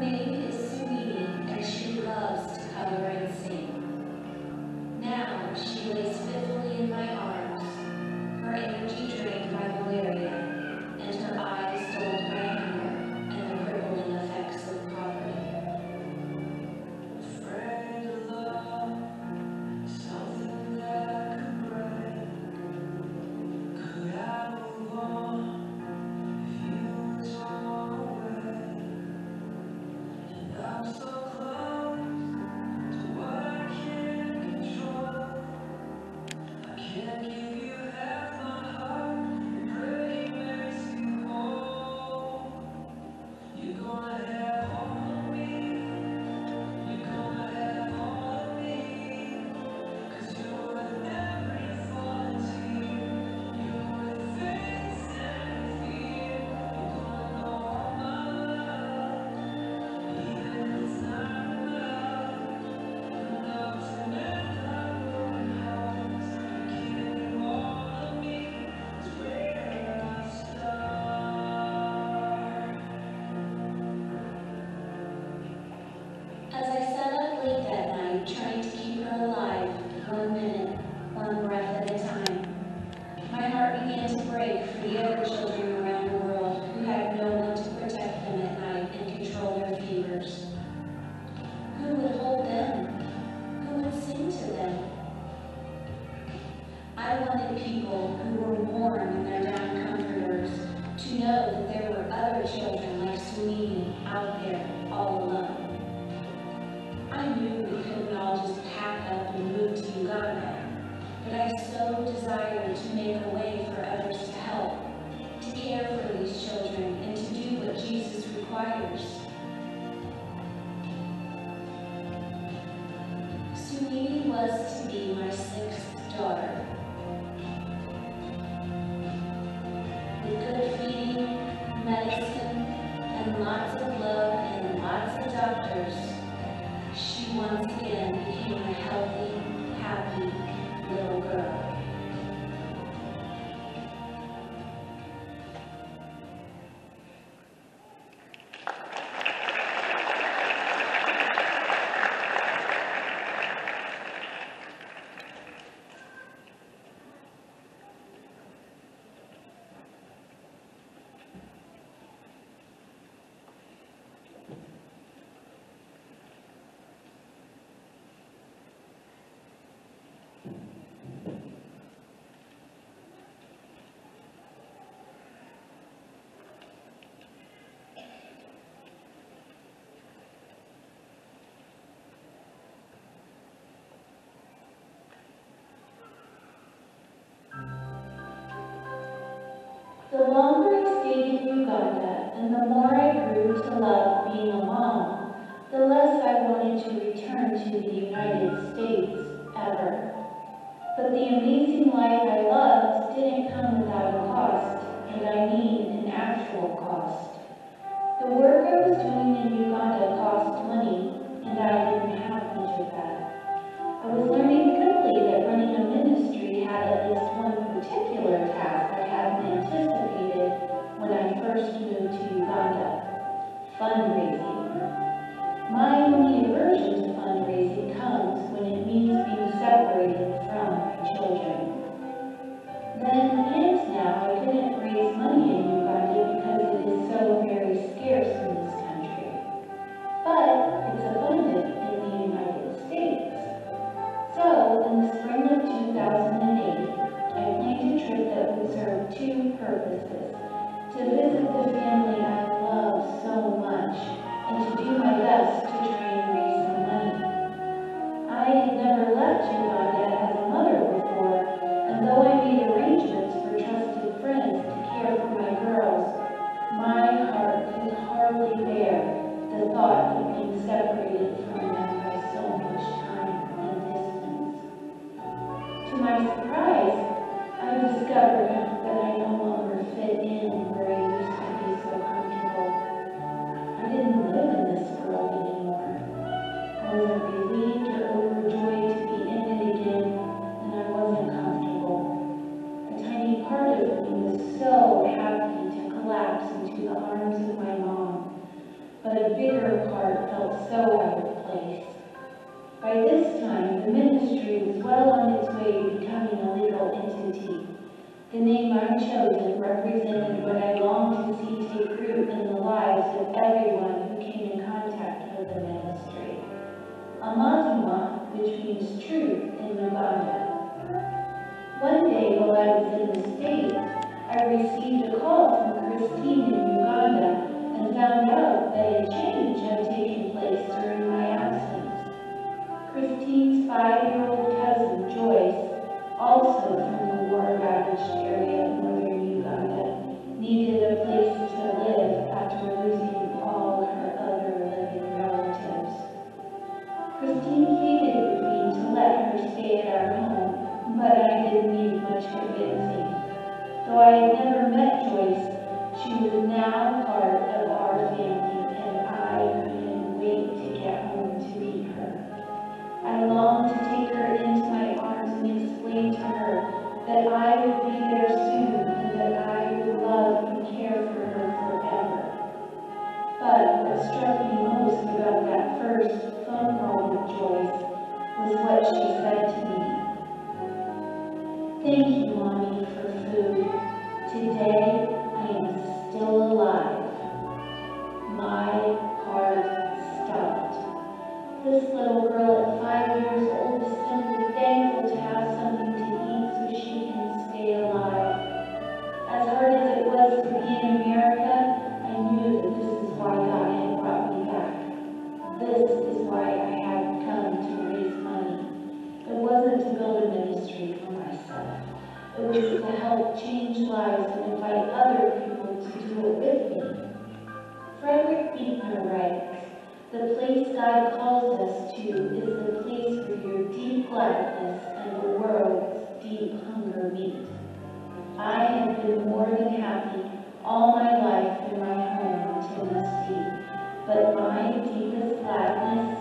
name is Sumini, and she loves to cover and sing. Now she lays fitfully in my arms, her energy drained by malaria, and her eyes dulled by for the other children around the world who had no one to protect them at night and control their fevers. Who would hold them? Who would sing to them? I wanted people who were warm in their down comforters to know that there were other children like Sumini out there all alone. I knew we couldn't all just pack up and move to Uganda, but I so desire to make a way for others to help, to care for these children, and to do what Jesus requires. Sumini Uganda and the more I grew to love being a mom, the less I wanted to return to the United States ever. But the amazing life I loved didn't come without a cost, and I mean an actual cost. The work I was doing in Uganda cost money, the thought of being separated from them by so much time and distance. To my surprise, I discovered that I no longer fit in where I used to be so comfortable. I didn't live in this world anymore. I was relieved or overjoyed to be in it again, and I wasn't comfortable. A tiny part of me was so happy to collapse into the arms of my bigger heart felt so out of place. By this time, the ministry was well on its way to becoming a legal entity. The name I chose represented what I longed to see take root in the lives of everyone who came in contact with the ministry. Amazima, which means truth in Luganda. One day while I was in the States, I received a call from Christine I had never met Joyce, she was now part of our family, and I couldn't wait to get home to meet her. I longed to take her into my arms and explain to her that I would be there soon and that I would love and care for her forever. But what struck me most about that first phone call with Joyce was what she said to me. Thank you, Mommy, been more than happy all my life in my home in Tennessee, but my deepest gladness